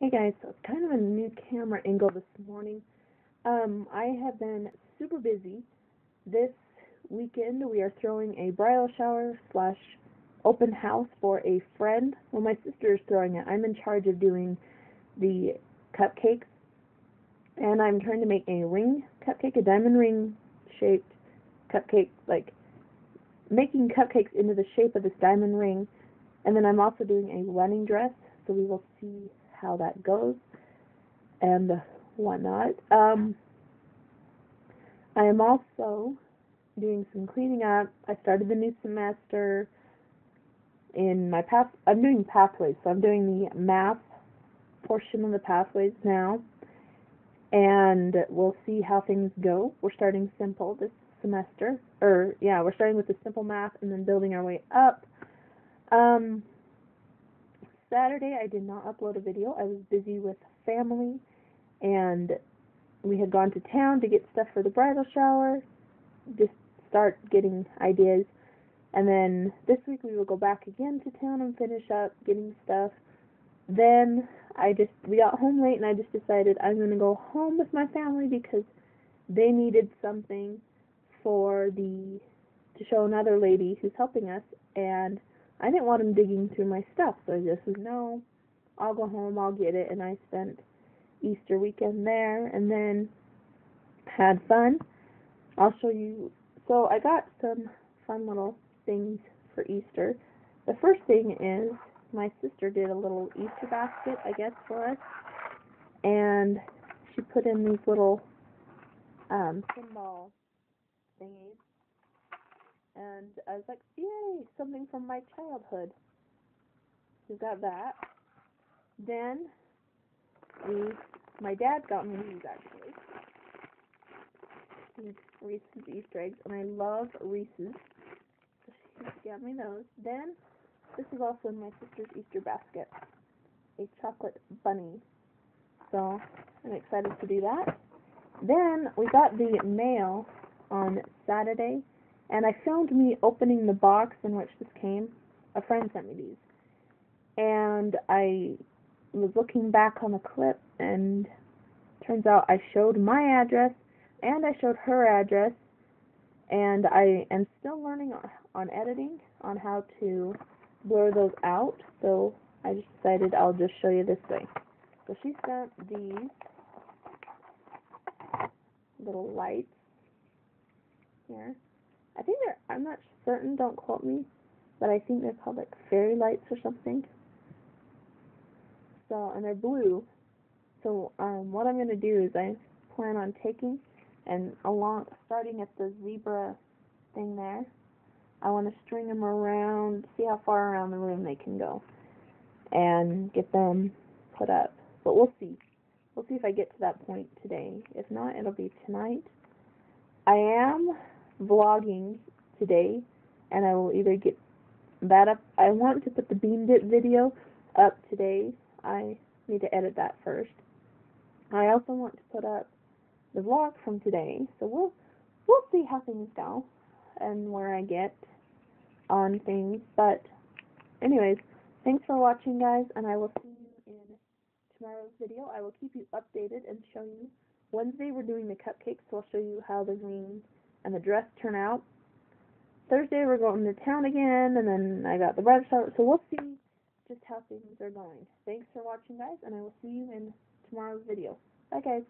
Hey guys, so it's kind of a new camera angle this morning. Um, I have been super busy. This weekend we are throwing a bridal shower slash open house for a friend. Well, my sister is throwing it. I'm in charge of doing the cupcakes, and I'm trying to make a ring cupcake, a diamond ring shaped cupcake, like making cupcakes into the shape of this diamond ring. And then I'm also doing a wedding dress, so we will see how that goes and whatnot. Um, I am also doing some cleaning up. I started the new semester in my path. I'm doing pathways, so I'm doing the math portion of the pathways now, and we'll see how things go. We're starting simple this semester, or yeah, we're starting with the simple math and then building our way up. Um, Saturday I did not upload a video. I was busy with family and we had gone to town to get stuff for the bridal shower, just start getting ideas. And then this week we will go back again to town and finish up getting stuff. Then I just we got home late and I just decided I'm going to go home with my family because they needed something for the to show another lady who's helping us and I didn't want him digging through my stuff, so I just said, no, I'll go home, I'll get it, and I spent Easter weekend there, and then had fun. I'll show you, so I got some fun little things for Easter. The first thing is, my sister did a little Easter basket, I guess, for us, and she put in these little um, pinball thingies and I was like, yay, something from my childhood. We got that. Then we, my dad got me these actually. These Reese's Easter eggs, and I love Reese's. So she got me those. Then this is also in my sister's Easter basket, a chocolate bunny. So I'm excited to do that. Then we got the mail on Saturday and I filmed me opening the box in which this came. A friend sent me these. And I was looking back on the clip, and turns out I showed my address, and I showed her address, and I am still learning on, editing on how to blur those out, so I just decided I'll just show you this way. So she sent these little lights here. I think they're, I'm not certain, don't quote me, but I think they're called like fairy lights or something. So, and they're blue. So, um, what I'm going to do is I plan on taking and along, starting at the zebra thing there, I want to string them around, see how far around the room they can go, and get them put up. But we'll see. We'll see if I get to that point today. If not, it'll be tonight. I am vlogging today, and I will either get that up. I want to put the bean dip video up today. I need to edit that first. I also want to put up the vlog from today, so we'll we'll see how things go and where I get on things. But anyways, thanks for watching, guys, and I will see you in tomorrow's video. I will keep you updated and show you. Wednesday we're doing the cupcakes, so I'll show you how the green and the dress turn out. Thursday we're going to town again, and then I got the bridal shower, so we'll see just how things are going. Thanks for watching, guys, and I will see you in tomorrow's video. Bye, guys.